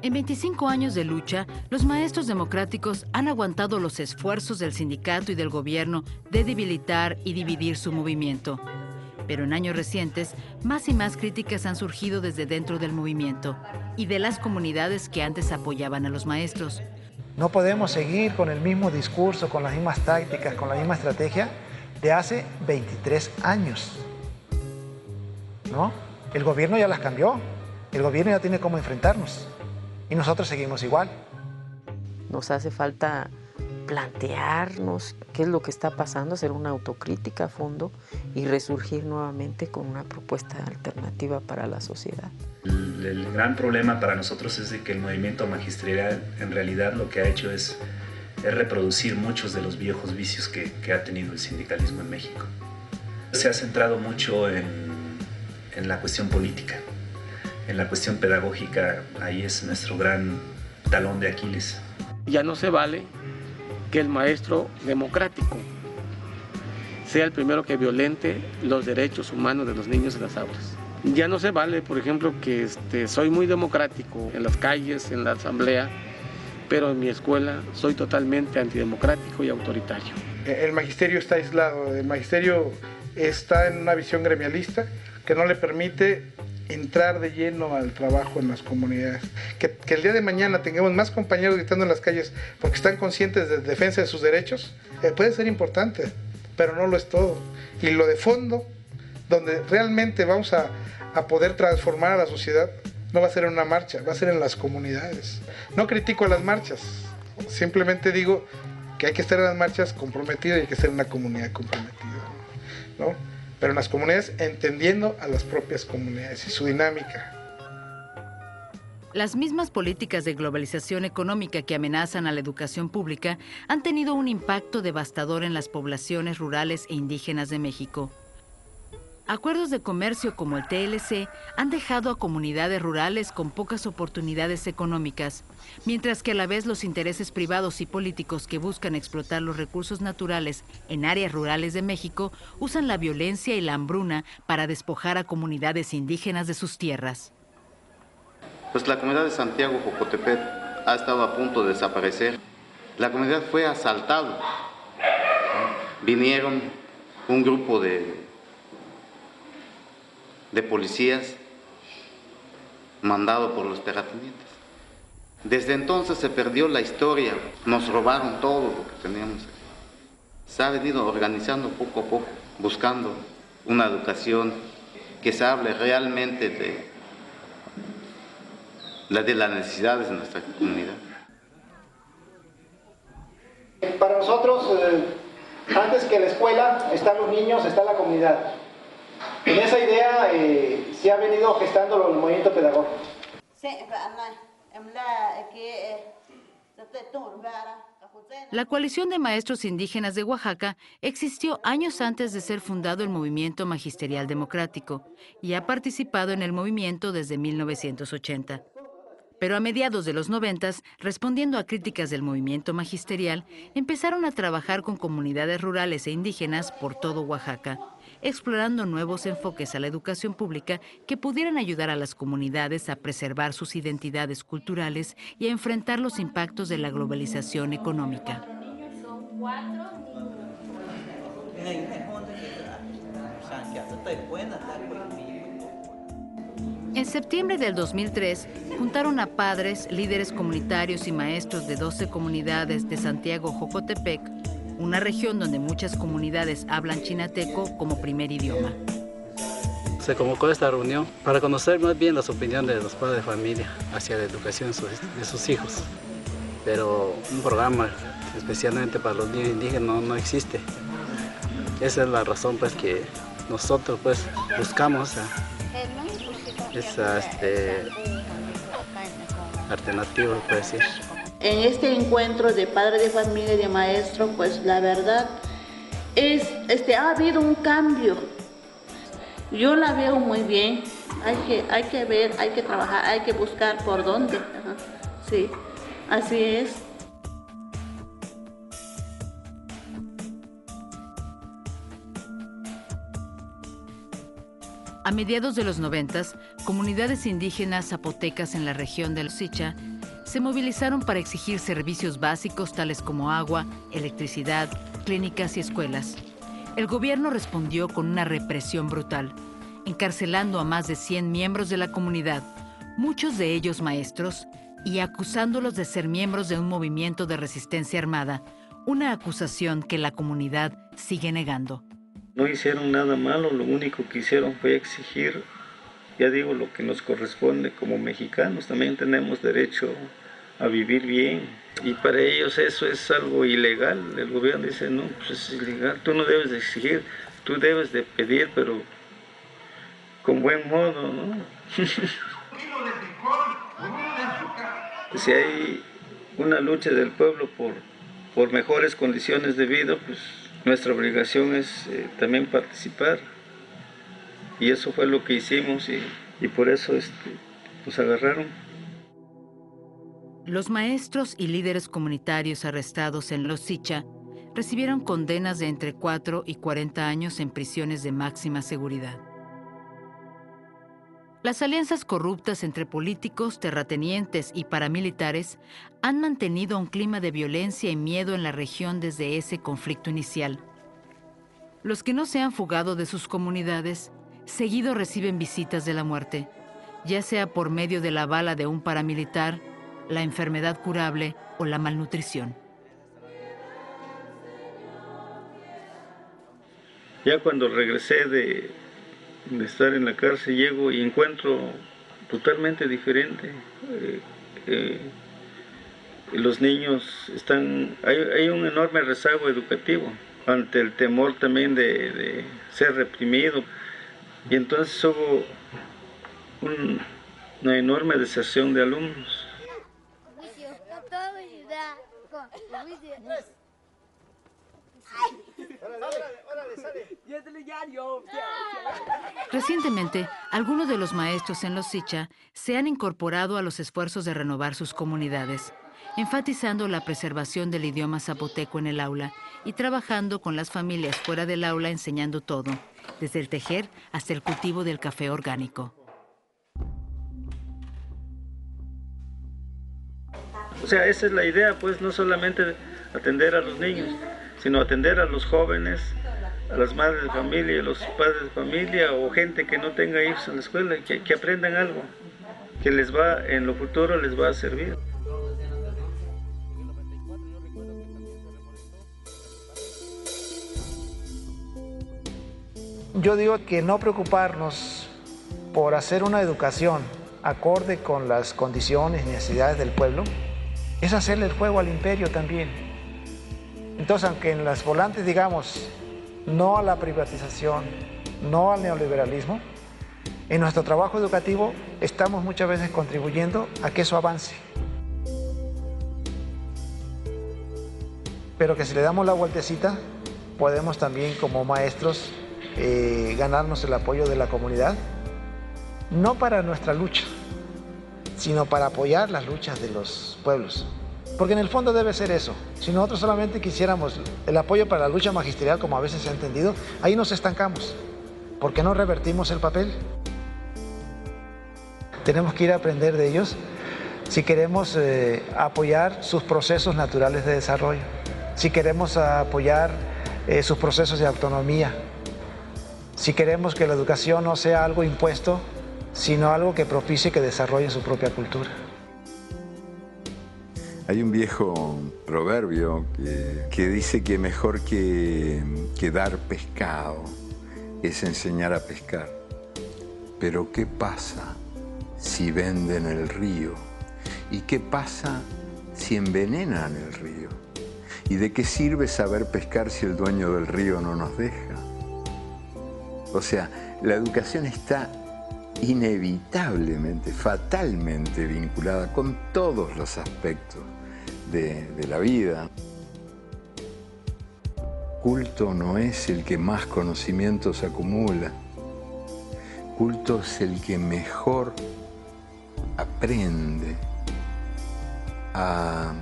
En 25 años de lucha, los maestros democráticos han aguantado los esfuerzos del sindicato y del gobierno de debilitar y dividir su movimiento. Pero en años recientes, más y más críticas han surgido desde dentro del movimiento y de las comunidades que antes apoyaban a los maestros. No podemos seguir con el mismo discurso, con las mismas tácticas, con la misma estrategia de hace 23 años. ¿No? El gobierno ya las cambió. El gobierno ya tiene cómo enfrentarnos. Y nosotros seguimos igual. Nos hace falta plantearnos qué es lo que está pasando, hacer una autocrítica a fondo y resurgir nuevamente con una propuesta alternativa para la sociedad. El, el, gran problema para nosotros es de que el movimiento magisterial en realidad lo que ha hecho es, es reproducir muchos de los viejos vicios que, que, ha tenido el sindicalismo en México. Se ha centrado mucho en, en la cuestión política, en la cuestión pedagógica, ahí es nuestro gran talón de Aquiles. Ya no se vale que el maestro democrático sea el primero que violente los derechos humanos de los niños en las aulas. Ya no se vale, por ejemplo, que este, soy muy democrático en las calles, en la asamblea, pero en mi escuela soy totalmente antidemocrático y autoritario. El magisterio está aislado, el magisterio está en una visión gremialista que no le permite entrar de lleno al trabajo en las comunidades. Que, que, el día de mañana tengamos más compañeros gritando en las calles porque están conscientes de defensa de sus derechos, eh, puede ser importante, pero no lo es todo. Y lo de fondo, donde realmente vamos a, a poder transformar a la sociedad, no va a ser en una marcha, va a ser en las comunidades. No critico a las marchas, simplemente digo que hay que estar en las marchas comprometidos y hay que ser una comunidad comprometida. ¿no? Pero en las comunidades entendiendo a las propias comunidades y su dinámica. Las mismas políticas de globalización económica que amenazan a la educación pública han tenido un impacto devastador en las poblaciones rurales e indígenas de México. Acuerdos de comercio como el TLC han dejado a comunidades rurales con pocas oportunidades económicas, mientras que a la vez los intereses privados y políticos que buscan explotar los recursos naturales en áreas rurales de México usan la violencia y la hambruna para despojar a comunidades indígenas de sus tierras. Pues la comunidad de Santiago Jocotepet ha estado a punto de desaparecer. La comunidad fue asaltada. Vinieron un grupo de de policías mandado por los terratenientes. Desde entonces se perdió la historia, nos robaron todo lo que teníamos. Se ha venido organizando poco a poco, buscando una educación que se hable realmente de, la de las necesidades de nuestra comunidad. Para nosotros, eh, antes que la escuela, están los niños, está la comunidad. En esa idea eh, se ha venido gestando el movimiento pedagógico. La coalición de maestros indígenas de Oaxaca existió años antes de ser fundado el movimiento magisterial democrático y ha participado en el movimiento desde 1980. Pero a mediados de los noventas, respondiendo a críticas del movimiento magisterial, empezaron a trabajar con comunidades rurales e indígenas por todo Oaxaca, explorando nuevos enfoques a la educación pública que pudieran ayudar a las comunidades a preservar sus identidades culturales y a enfrentar los impactos de la globalización económica. En septiembre del 2003, juntaron a padres, líderes comunitarios y maestros de 12 comunidades de Santiago Jocotepec, una región donde muchas comunidades hablan chinateco como primer idioma. Se convocó esta reunión para conocer más bien las opiniones de los padres de familia hacia la educación de sus hijos. Pero un programa especialmente para los niños indígenas no, existe. Esa es la razón pues que nosotros pues buscamos esa este, alternativa, puede decir. En este encuentro de padres de familia y de maestro, pues la verdad es, este, ha habido un cambio. Yo la veo muy bien. Hay que, hay que ver, hay que trabajar, hay que buscar por dónde. Sí, así es. A mediados de los noventas, comunidades indígenas zapotecas en la región del Sicha se movilizaron para exigir servicios básicos tales como agua, electricidad, clínicas y escuelas. El gobierno respondió con una represión brutal, encarcelando a más de 100 miembros de la comunidad, muchos de ellos maestros, y acusándolos de ser miembros de un movimiento de resistencia armada, una acusación que la comunidad sigue negando. No hicieron nada malo, lo único que hicieron fue exigir, ya digo, lo que nos corresponde como mexicanos. También tenemos derecho a vivir bien. Y para ellos eso es algo ilegal. El gobierno dice, no, pues es ilegal. Tú no debes de exigir, tú debes de pedir, pero con buen modo, ¿no? (laughs) si hay una lucha del pueblo por, por mejores condiciones de vida, pues nuestra obligación es eh, también participar. Y eso fue lo que hicimos y, por eso este, nos agarraron. Los maestros y líderes comunitarios arrestados en Los Sicha recibieron condenas de entre 4 y 40 años en prisiones de máxima seguridad. Las alianzas corruptas entre políticos, terratenientes y paramilitares han mantenido un clima de violencia y miedo en la región desde ese conflicto inicial. Los que no se han fugado de sus comunidades seguido reciben visitas de la muerte, ya sea por medio de la bala de un paramilitar, la enfermedad curable o la malnutrición. Ya cuando regresé de, de estar en la cárcel llego y encuentro totalmente diferente. Eh, eh, los niños están, hay, un enorme rezago educativo ante el temor también de, ser reprimido. Y entonces hubo una enorme deserción de alumnos. Recientemente, algunos de los maestros en Los Sicha se han incorporado a los esfuerzos de renovar sus comunidades, enfatizando la preservación del idioma zapoteco en el aula y trabajando con las familias fuera del aula enseñando todo, desde el tejer hasta el cultivo del café orgánico. O sea, esa es la idea, pues no solamente atender a los niños, sino atender a los jóvenes, a las madres de familia, a los padres de familia o gente que no tenga hijos en la escuela, que, que aprendan algo que les va, en lo futuro les va a servir. Yo digo que no preocuparnos por hacer una educación acorde con las condiciones y necesidades del pueblo es hacerle el juego al imperio también Entonces, aunque en las volantes digamos no a la privatización, no al neoliberalismo, en nuestro trabajo educativo estamos muchas veces contribuyendo a que eso avance. Pero que si le damos la vueltecita, podemos también como maestros eh, ganarnos el apoyo de la comunidad, no para nuestra lucha, sino para apoyar las luchas de los pueblos. Porque en el fondo debe ser eso. Si nosotros solamente quisiéramos el apoyo para la lucha magisterial, como a veces se ha entendido, ahí nos estancamos. porque no revertimos el papel? Tenemos que ir a aprender de ellos si queremos eh, apoyar sus procesos naturales de desarrollo, si queremos apoyar eh, sus procesos de autonomía, si queremos que la educación no sea algo impuesto, sino algo que propicie que desarrollen su propia cultura. Hay un viejo proverbio que, que dice que mejor que, que dar pescado es enseñar a pescar. Pero ¿qué pasa si venden el río? ¿Y qué pasa si envenenan el río? ¿Y de qué sirve saber pescar si el dueño del río no nos deja? O sea, la educación está inevitablemente, fatalmente vinculada con todos los aspectos de, la vida. Culto no es el que más conocimientos acumula. Culto es el que mejor aprende a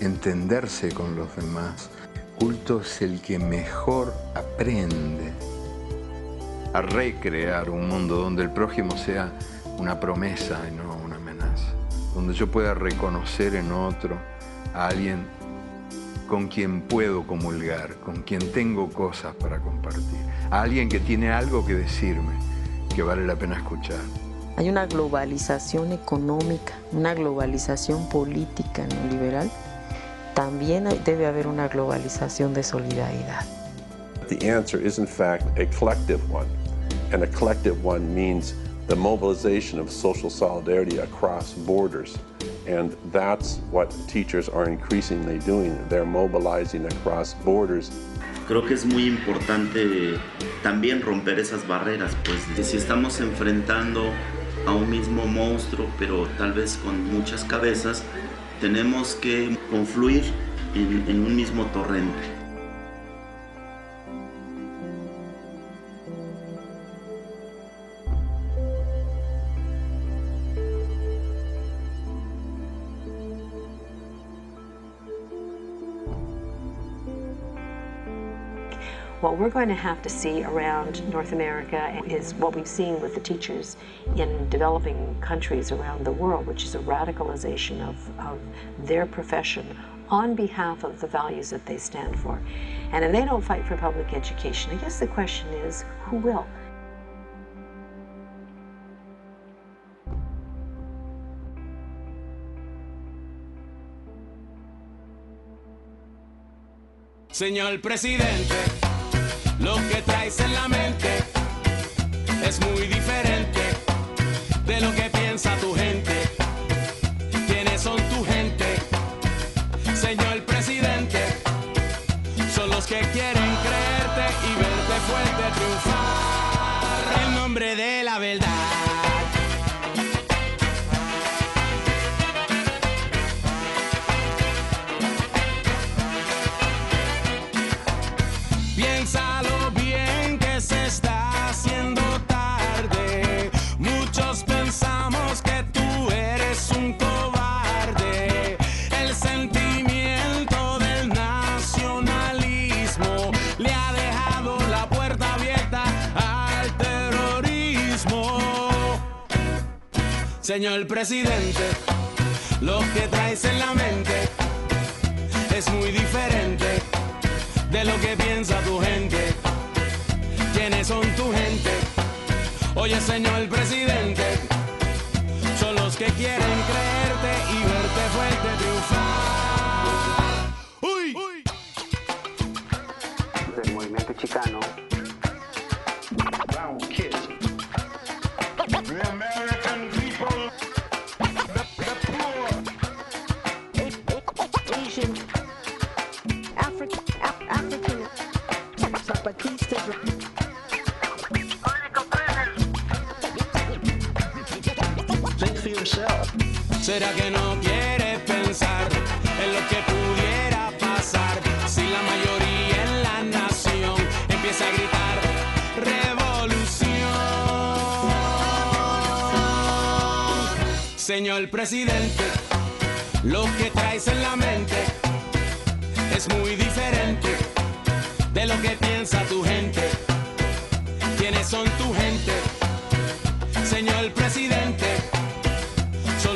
entenderse con los demás. Culto es el que mejor aprende a recrear un mundo donde el prójimo sea una promesa y no donde yo pueda reconocer en otro a alguien con quien puedo comulgar, con quien tengo cosas para compartir, a alguien que tiene algo que decirme, que vale la pena escuchar. Hay una globalización económica, una globalización política neoliberal. También debe haber una globalización de solidaridad. The answer is in fact a collective one. And a collective one means the mobilization of social solidarity across borders. And that's what teachers are increasingly doing. They're mobilizing across borders. Creo que es muy importante también romper esas barreras, pues si estamos enfrentando a un mismo monstruo, pero tal vez con muchas cabezas, tenemos que confluir en, en un mismo torrente. What we're going to have to see around North America is what we've seen with the teachers in developing countries around the world, which is a radicalization of, of their profession on behalf of the values that they stand for. And if they don't fight for public education, I guess the question is, who will? Señor presidente, lo que traes en la mente es muy diferente Señor presidente, lo que traes en la mente es muy diferente de lo que piensa tu gente. ¿Quiénes son tu gente? Oye, señor presidente, son los que quieren creerte y verte fuerte ¿Será que no quiere pensar en lo que pudiera pasar si la mayoría en la nación empieza a gritar revolución? Señor presidente, lo que traes en la mente es muy diferente de lo que piensa tu gente. ¿Quiénes son tu gente? Señor presidente,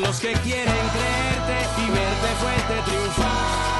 los que quieren creerte y verte fuerte triunfar.